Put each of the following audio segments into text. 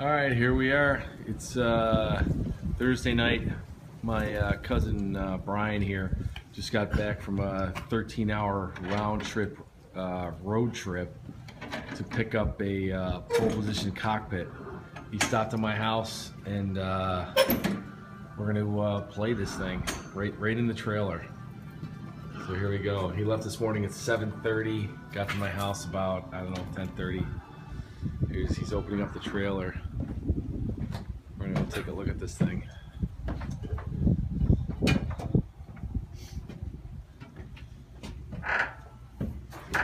All right, here we are. It's uh, Thursday night. My uh, cousin uh, Brian here just got back from a 13-hour round trip, uh, road trip to pick up a uh, pole position cockpit. He stopped at my house and uh, we're gonna play this thing right, right in the trailer. So here we go. He left this morning at 7:30. Got to my house about I don't know 10:30. Here's, he's opening up the trailer. We're gonna go take a look at this thing.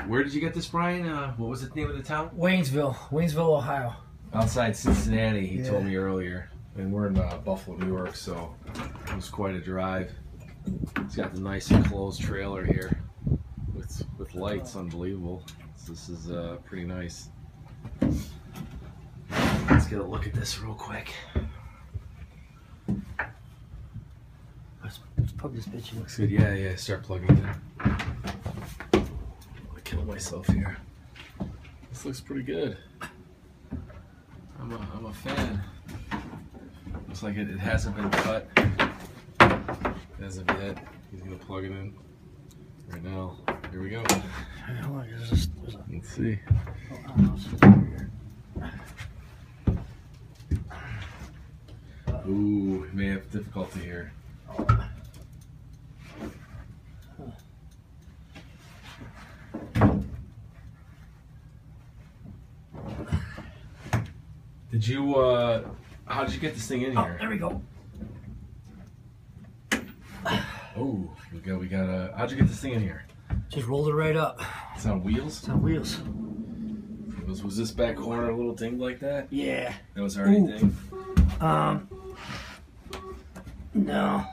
Where did you get this, Brian? Uh, what was the name of the town? Waynesville, Waynesville, Ohio. Outside Cincinnati, he Yeah. told me earlier. And we're in uh, Buffalo, New York, so it was quite a drive. It's got the nice enclosed trailer here with with lights, unbelievable. So this is uh, pretty nice. Let's get a look at this real quick. Let's, let's plug this bitch in. Looks good. Yeah, yeah. Start plugging it in. I'm gonna kill myself here. This looks pretty good. I'm a, I'm a fan. Looks like it, it hasn't been cut as of yet. He's gonna plug it in right now. Here we go. Hey, hold there's a, there's a, Let's see. oh, I. Ooh, may have difficulty here. Did you, uh, how did you get this thing in here? Oh, here? there we go. Oh, we got, we got, uh, how'd you get this thing in here? Just rolled it right up. It's on wheels? It's on wheels. Was, was this back corner a little dinged like that? Yeah. That was already Ooh. dinged? Um. No.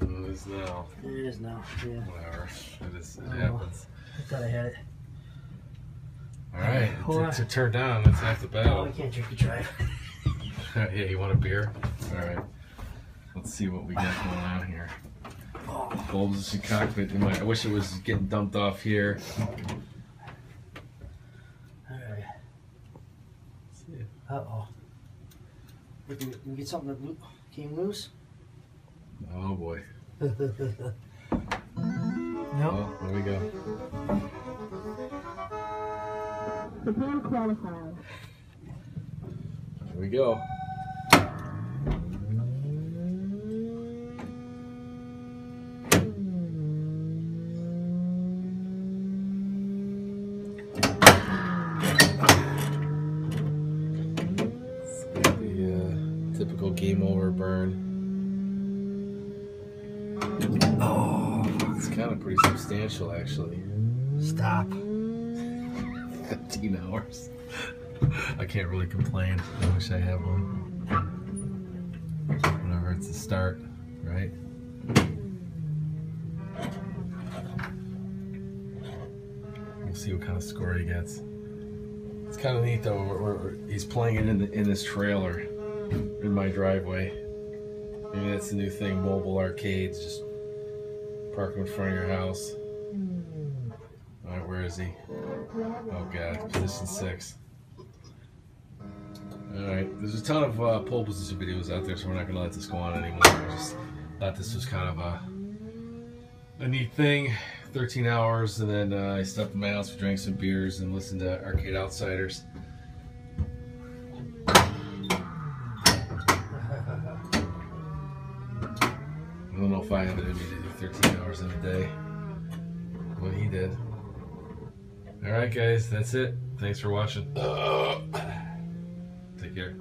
It is now. It is now. Yeah. Whatever. It, is, it Oh. happens. I thought I had it. Alright, Hold to, on. to turn down, that's half the Oh, battle. I can't drink and drive. yeah, you want a beer? Alright. Let's see what we got going on here. Oh, Bulbs and cockpit. in my- I wish it was getting dumped off here. alright. Uh oh. We can, we get something that came loose. Oh boy. nope. Oh, there we go. Prepare qualify. Here we go. It's got the uh, typical game over burn. Oh, It's kind of pretty substantial, actually. stop. 15 hours. I can't really complain. I wish I had one. Whenever it's a start, right? We'll see what kind of score he gets. It's kind of neat though. We're, we're, he's playing it in the, in this trailer in my driveway. Maybe that's the new thing. Mobile arcades, just park in front of your house. All right, where is he? Oh god, position six. Alright, there's a ton of uh, pole position videos out there, so we're not gonna let this go on anymore. I just thought this was kind of a a neat thing. 13 hours, and then uh, I stopped at my house, drank some beers, and listened to Arcade Outsiders. I don't know if I in to do 13 hours in a day. What he did. Alright, guys, that's it. Thanks for watching. Uh. Take care.